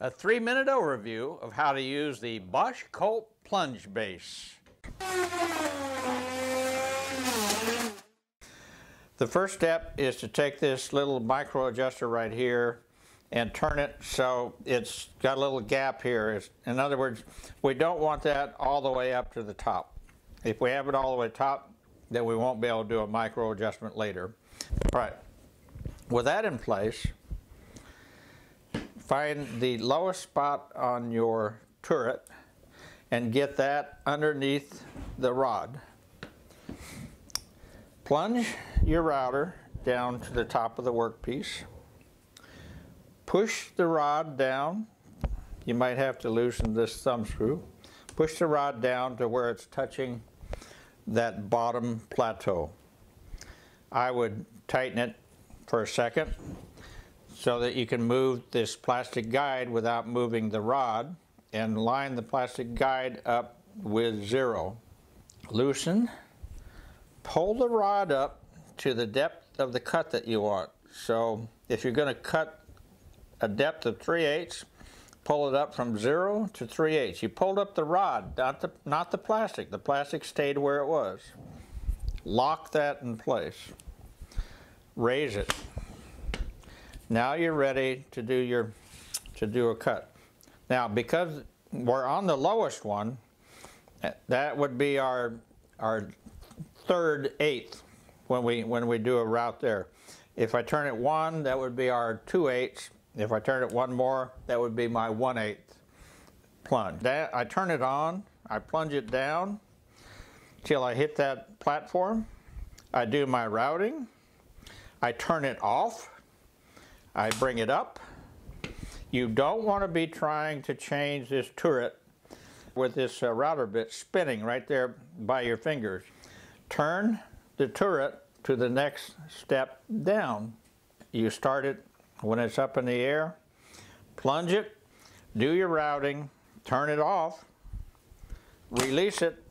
a three-minute overview of how to use the Bosch Colt plunge base. The first step is to take this little micro adjuster right here and turn it so it's got a little gap here. In other words, we don't want that all the way up to the top. If we have it all the way top, then we won't be able to do a micro adjustment later. All right, with that in place, find the lowest spot on your turret and get that underneath the rod. Plunge your router down to the top of the workpiece. Push the rod down. You might have to loosen this thumb screw. Push the rod down to where it's touching that bottom plateau. I would tighten it for a second so that you can move this plastic guide without moving the rod and line the plastic guide up with zero. Loosen, pull the rod up to the depth of the cut that you want. So if you're going to cut a depth of 3 eighths, pull it up from 0 to 3 eighths. You pulled up the rod, not the, not the plastic. The plastic stayed where it was. Lock that in place. Raise it. Now you're ready to do your to do a cut. Now because we're on the lowest one, eh, that would be our our third eighth when we when we do a route there. If I turn it one, that would be our two eighths. If I turn it one more, that would be my one eighth plunge. That, I turn it on, I plunge it down till I hit that platform. I do my routing. I turn it off. I bring it up. You don't want to be trying to change this turret with this uh, router bit spinning right there by your fingers. Turn the turret to the next step down. You start it when it's up in the air, plunge it, do your routing, turn it off, release it,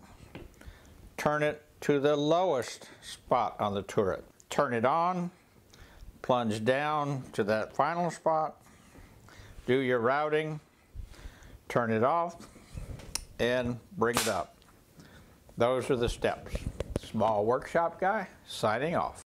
turn it to the lowest spot on the turret. Turn it on, plunge down to that final spot, do your routing, turn it off, and bring it up. Those are the steps. Small Workshop Guy, signing off.